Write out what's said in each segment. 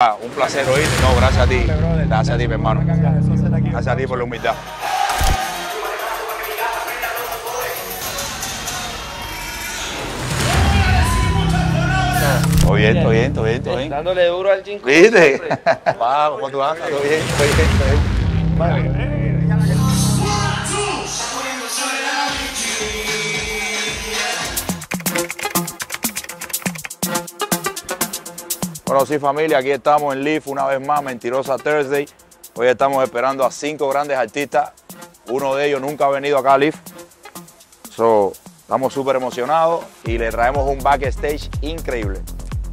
Ah, Un placer oír. No, gracias a ti. Gracias a ti, mi hermano. Gracias a ti por la humildad. Todo bien, todo bien, todo bien, todo bien. Dándole duro al Jinko. ¿Viste? Va, ¿cómo tú andas? Todo bien, todo bien, todo bien. Bueno, sí, familia, aquí estamos en Leaf una vez más, Mentirosa Thursday. Hoy estamos esperando a cinco grandes artistas. Uno de ellos nunca ha venido acá a Leaf. So, estamos súper emocionados y le traemos un backstage increíble.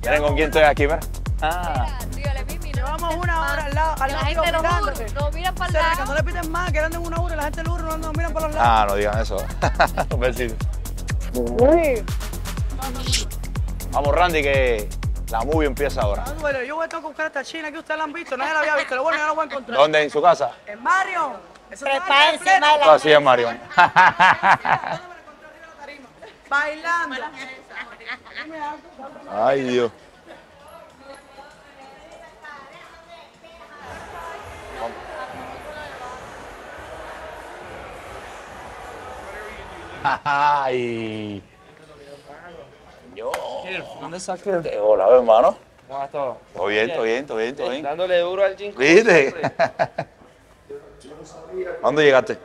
¿Miren con quién estoy aquí, mira? Ah, Llevamos una hora al lado, al La lado gente no, no mira para el lado. no le piden más, que anden una hora y la gente lura no, no miran para los lados. ah, no digan eso. Un besito. Vamos, Randy, que la movie empieza ahora. Ah, bueno, yo voy a tener que buscar a esta china que ustedes la han visto, nadie la había visto, lo bueno yo la voy a encontrar. ¿Dónde? ¿En su casa? En Mario. Eso está Prepárense, completo. baila. Así es, Marion. Bailando. Ay, Dios. Ay. Yo. ¿Dónde está aquel? Eh, Hola, hermano. ¿Cómo va todo? Todo bien, todo bien, todo bien, todo bien. Dándole duro al Jinko. ¿Viste? ¿Dónde llegaste?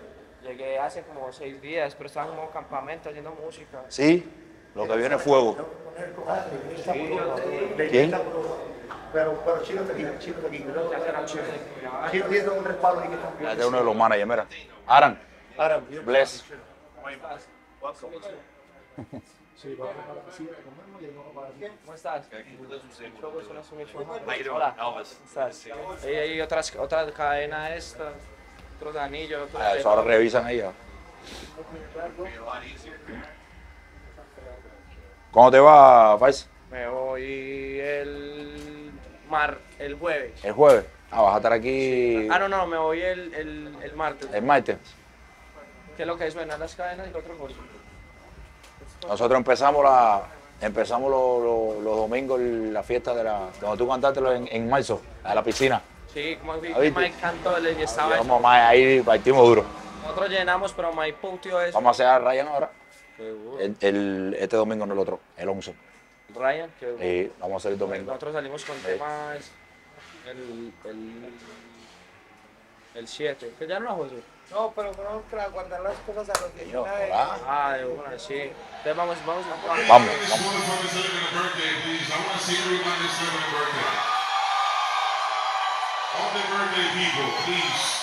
Llegué hace como seis días, pero estaba en un campamento haciendo música. Sí, lo que viene es fuego. ¿Quién? Pero, pero Chino está aquí, Chino está aquí. Chino tiene un respaldo está Este es uno de los managers, mira. Aran, Ahora, bless. ¿Cómo estás? Hola. ¿Cómo estás? Hay otras, otras cadenas estas, otros anillos, otros... Ah, Eso ahora revisan ahí. ya. ¿Cómo te va, Faiz? Me voy el... Mar, el jueves. El jueves. Ah, vas a estar aquí Ah, no, no, me voy el, el, el martes. el martes. ¿Qué es lo que suena? Las cadenas y lo otro cosa. Nosotros empezamos la empezamos los, los- los domingos la fiesta de la donde tú cantaste en, en marzo, a la piscina. Sí, como. Mike cantó, le estaba... Vamos más ahí partimos duro. Nosotros llenamos, pero Mike puntió eso. Vamos a hacer a Ryan ahora. El, el- este domingo no el otro, el 11. Ryan, que Sí, vamos a hacer el domingo. nosotros salimos con temas el, el, el 7, que ya no lo juego. No, pero no para guardar las cosas a los que hola. Ah, de una, sí. Entonces vamos, vamos Vamos, vamos. All the birthday people, please.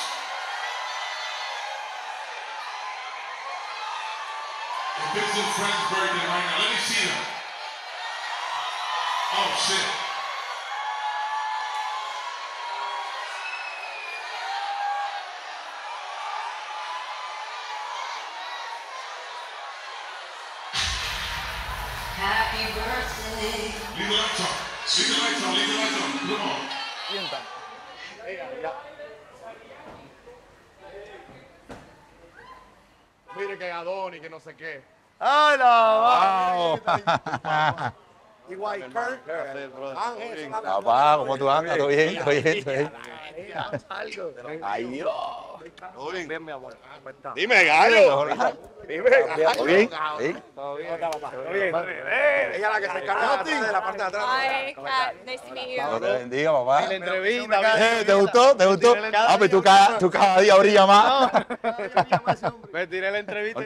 If it's a friend's birthday right now, let me see them. Oh, shit. The the the. Come on. Mire que Adoni, que no sé qué. ¡Ay, no! Igual, Kurt. Ángel, Papá, ¿cómo tú andas? ¿Todo bien? ¿Todo bien? ¿Todo bien? Ay, Dios. Bien, mi amor. Dime, gallo. Dime, ¿Todo bien? ¿Sí? Ella es la que se encarga de la parte de atrás. Kat. Nice to meet you. te bendiga, papá. entrevista. Eh, ¿Te gustó? ¿Te gustó? Ah, pues tú cada, tú cada día brilla más. Me tiré la entrevista.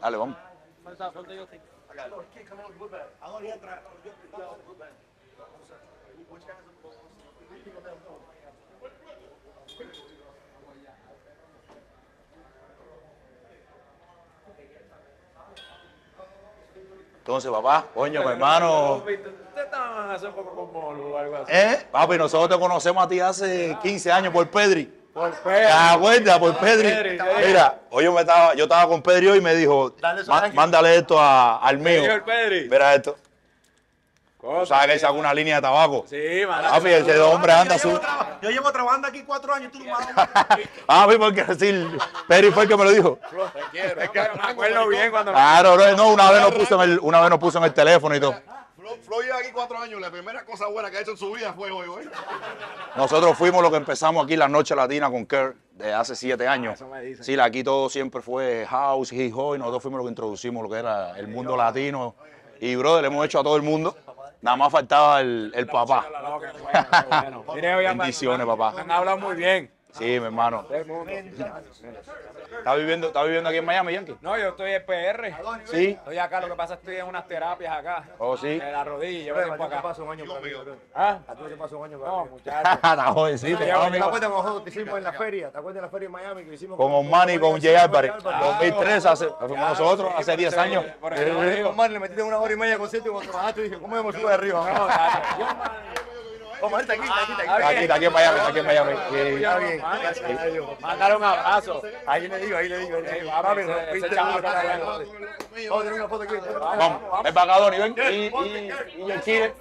Dale, vamos. Entonces, papá, coño, mi hermano. Hace poco. ¿Eh? Papi, nosotros te conocemos a ti hace 15 años por Pedri. Por Pedri. ¿Te acuerdas? Por Pedri. Pedri, sí. Mira, hoy yo, me estaba, yo estaba con Pedri hoy y me dijo, "Ma- mándale esto a- al mío. Señor Pedri. Mira esto. ¿Tú sabes que él sacó una línea de tabaco? Sí, mano. Papi, ese hombre anda su... Yo llevo trabajando aquí cuatro años y tú no me Ah, vi porque decir, Pedri fue el que me lo dijo. Es que me acuerdo bien cuando... Claro, no, no, una vez nos puso en el, una vez nos puso en el teléfono y todo. Flo, Flo lleva aquí cuatro años. La primera cosa buena que ha hecho en su vida fue hoy, hoy. Nosotros fuimos los que empezamos aquí la noche latina con Kerr de hace siete años. Sí, aquí todo siempre fue house, hip hop y nosotros fuimos los que introducimos lo que era el mundo latino. Y brother, le hemos hecho a todo el mundo. Nada más faltaba el, el papá. Bendiciones, me- papá. Me han hablado muy bien. Sí, mi hermano. ¿Está viviendo, está viviendo aquí en Miami, Yankee? No, yo estoy en PR. Sí. Estoy acá, lo que pasa es que estoy en unas terapias acá. Oh, sí. De la rodilla, llevo tiempo acá. pasa un año para. ¿Ah? A ti te pasa un año No, mí. muchachos. Está jovencito. Sí, ¿Te acuerdas cuando hicimos en la feria? ¿Te acuerdas de la feria en Miami que hicimos? Con Osmani y con Jay Álvarez. Claro. 2003, hace, fuimos nosotros, hace 10 años. Digo. Osmani le metiste una hora y media de concierto y cuando bajaste dije, ¿cómo hemos subido de arriba? Osmani está aquí, está aquí, está aquí. Aquí, está aquí en Miami, está aquí en Miami. Está bien, gracias a Dios. Mándale un abrazo. Ahí le digo, ahí le digo. Papi, rompiste está. Vamos a tener una foto aquí. Vamos, ven para acá, Donny, ven. Y, y, y el Kide.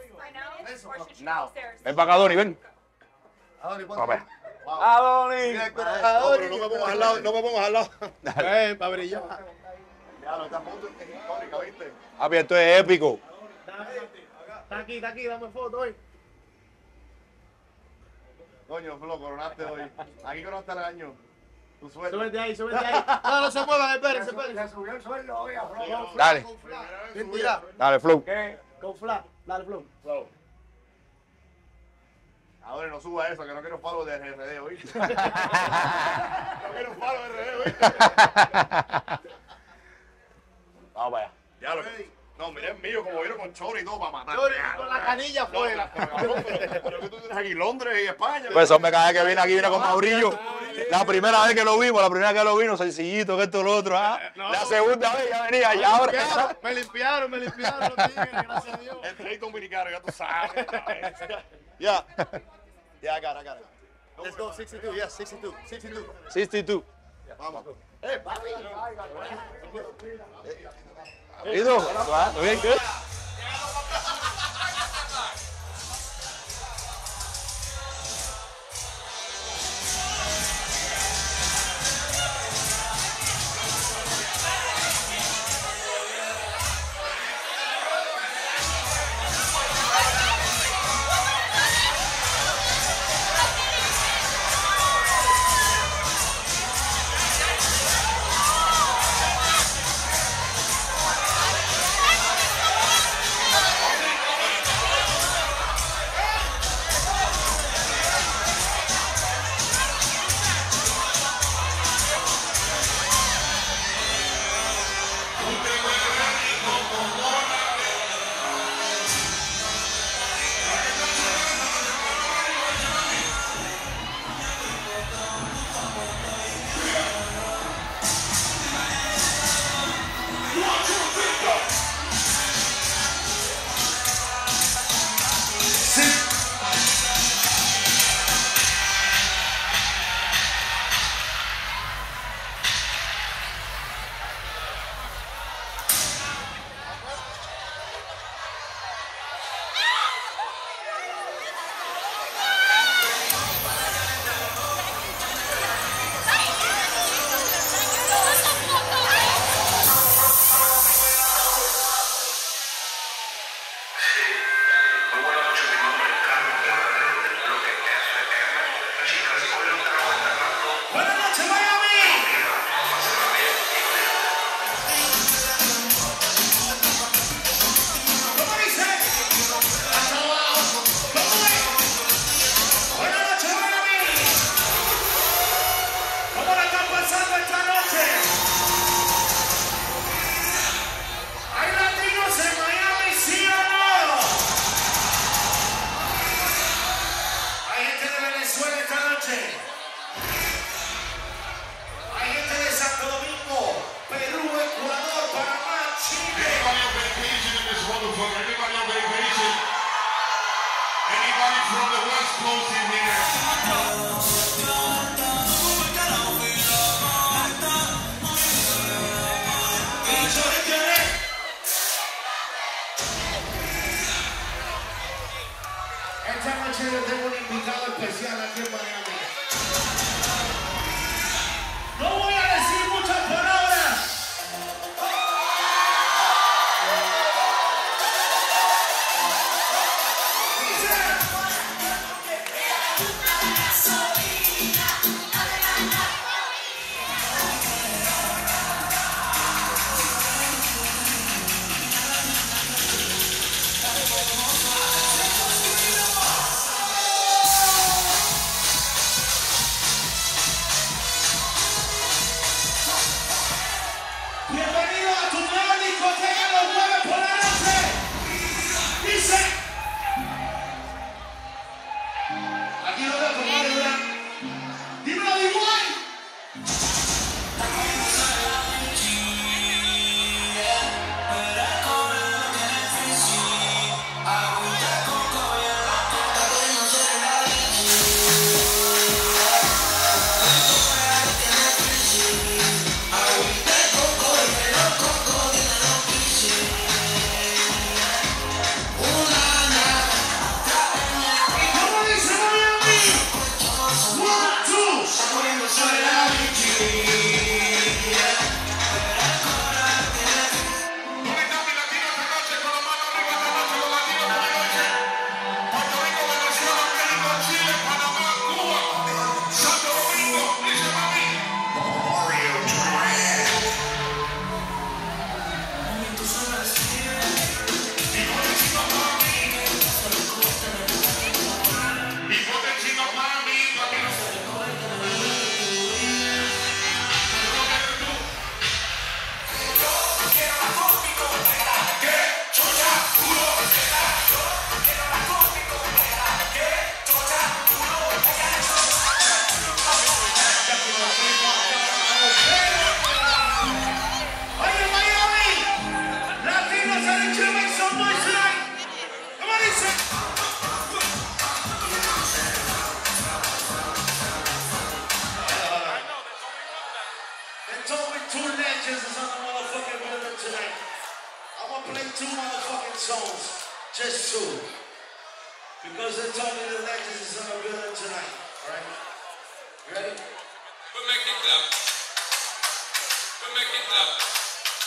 Ven para acá, Donny, ven. Papá. Adoni. No, me pongas al lado, no me pongas al lado. Eh, para brillar. Ya, no, esta foto es histórica, ¿viste? Papi, esto es épico. Está aquí, está aquí, dame foto hoy. Coño, Flo, coronaste hoy. Aquí coronaste el año. Tu suerte. Súbete ahí, súbete ahí. No, no se muevan, espérense, espérense. Se subió el sueldo, oiga, Dale, Mentira. dale, Flow. ¿Qué? Con flash, dale, flow. Ahora no suba eso, que no quiero follow de RD, ¿oíste? no quiero follow de RD, ¿oíste? Vamos para allá. Ya lo No, mira el mío, como vino con choro y todo para matar. Chori, con la canilla afuera. Pero, cabrón, pero, pero que tú tienes aquí Londres y España. Pues hombre, cada vez que viene aquí viene con Maurillo. La primera vez que lo vimos, la primera vez que lo vimos, sencillito, que esto, lo otro. ah. La segunda vez ya venía y ahora. Me limpiaron, me limpiaron los tigres, gracias a Dios. El rey dominicano, ya tú sabes. Ya. Ya, cara, cara. Let's go, 62, yes, 62, 62. 62. Vamos. Eh, papi. ¿Y tú? ¿Todo bien? ¿Qué? Muy Esta noche yo tengo un invitado especial aquí en Miami. You don't have a two motherfucking songs. Just two. Because they're talking to the legends that's in the building tonight. Alright? You ready?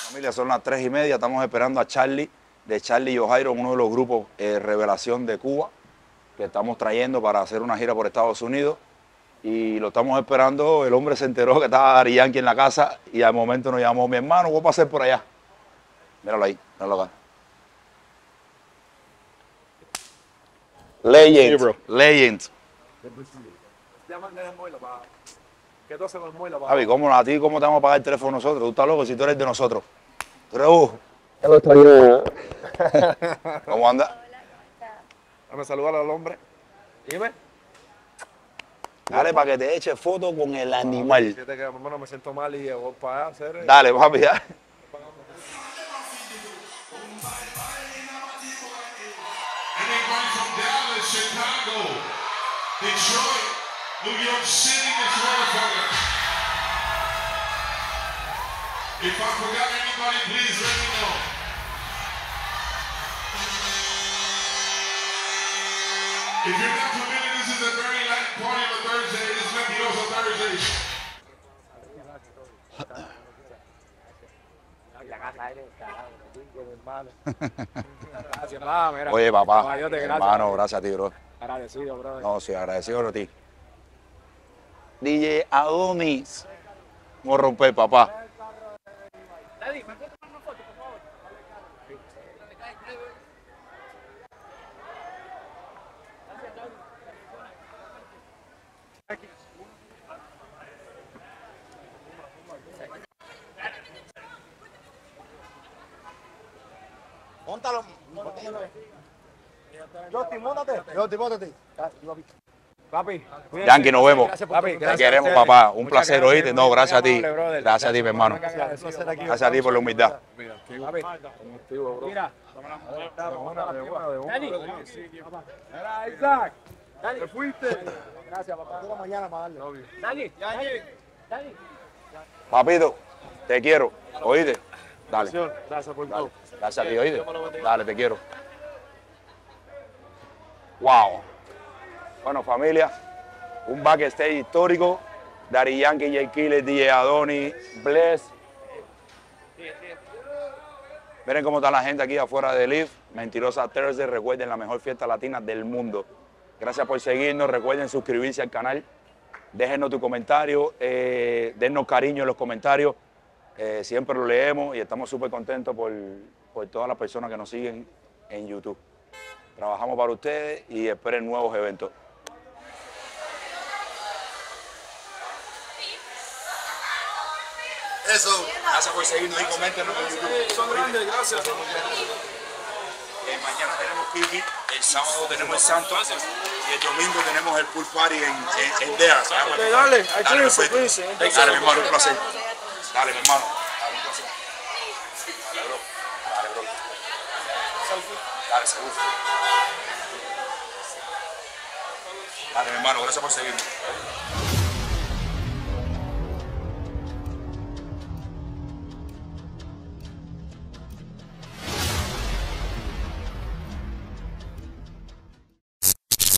Familia, son las tres y media. Estamos esperando a Charlie, de Charlie y Ojairo, uno de los grupos eh, Revelación de Cuba, que estamos trayendo para hacer una gira por Estados Unidos. Y lo estamos esperando. El hombre se enteró que estaba Ari Yankee en la casa y al momento nos llamó mi hermano, voy a pasar por allá. Míralo ahí, míralo acá. Legend, legend. Javi, ¿cómo, a ti cómo te vamos a pagar el teléfono nosotros? Tú estás loco si tú eres de nosotros. Tú eres. ¿Cómo anda? Dame saludar al hombre. Dime. Dale para que te eche foto con el animal. Fíjate que hermano me siento mal y voy para allá a hacer. Dale, papi, dale. Detroit, New York City, this motherfucker. If I forgot anybody, please let me know. If you're not familiar, this is a very Latin party on a Thursday. It's Mentiroso Thursday. Oye, papá, hermano, gracias a ti, bro. Agradecido, brother. No, sí, agradecido a ti. DJ Adonis. Vamos a romper, papá. Móntalo. Justin, móntate. Justin, móntate. Papi. cuídate. Yankee, nos vemos. Gracias, papi. Te Gracias queremos, papá. Un Muchas placer, oíste. No, gracias a ti. Brother. Gracias a ti, mi hermano. Gracias a ti por la humildad. Mira. Mira, Isaac. ¿Te fuiste? Gracias, papá. mañana para darle. Dani, Dani. Papito, te quiero. ¿Oíste? Dale. Gracias por todo. Gracias a ti, oíste. Dale, te quiero. Wow. Bueno, familia, un backstage histórico. Dari Yankee, J. Killer, DJ Adoni, Bless. Miren cómo está la gente aquí afuera de Live. Mentirosa Thursday. Recuerden la mejor fiesta latina del mundo. Gracias por seguirnos. Recuerden suscribirse al canal. Déjenos tu comentario. Eh, dennos cariño en los comentarios. Eh, siempre lo leemos y estamos súper contentos por, por todas las personas que nos siguen en YouTube. Trabajamos para ustedes y esperen nuevos eventos. Eso. Gracias por seguirnos y coméntenos en YouTube. Son grandes, gracias. Eh, mañana tenemos Kiki, el sábado tenemos el Santo y el domingo tenemos el pool party en, en, en DEA. dale, Dale, eh. Dale, mi hermano, un placer. Dale, mi hermano. Dale, seguro. Dale, mi hermano, gracias por seguirnos.